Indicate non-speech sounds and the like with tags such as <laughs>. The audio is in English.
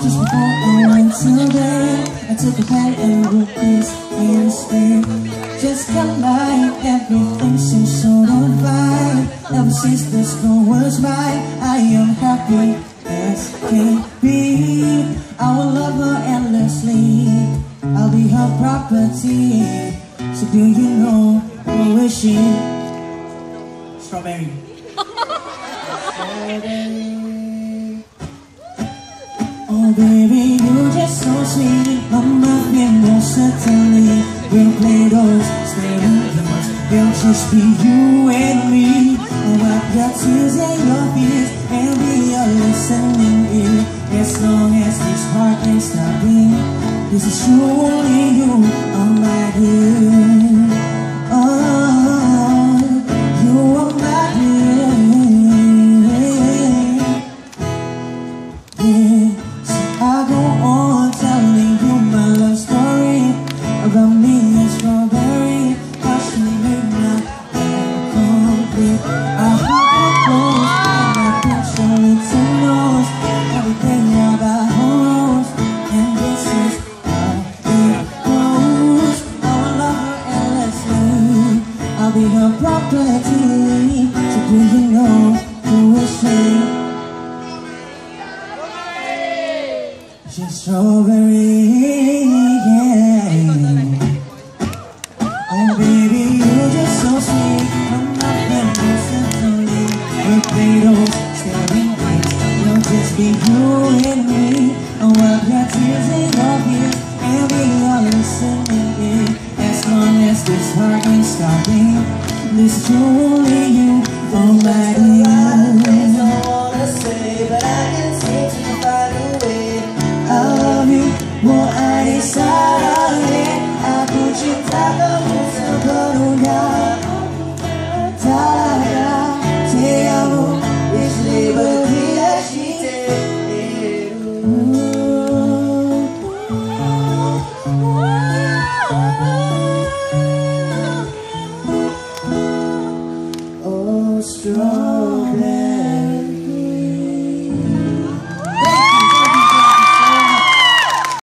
to bed I took a bite and with this instinct Just come by, everything seems so divine Ever since this girl was mine I am happy as can be. I will love her endlessly I'll be her property. So do you know who is she? Strawberry <laughs> Baby, you're just so sweet Mama, you know certainly We'll play those staring games It'll just be you and me. Oh, wipe your tears and your fears. And be a listening ear. As long as this heart ain't stopping This is truly you, I'll be her property. So do you know who is she? She's strawberry, yeah. Oh baby, you're just so sweet. I'm not feeling simply. With potatoes, staring lights, you'll just be you and me. Oh, wipe your tears in your ears, and we are listening in. As long as this heart ain't stopping, this is only you, dear.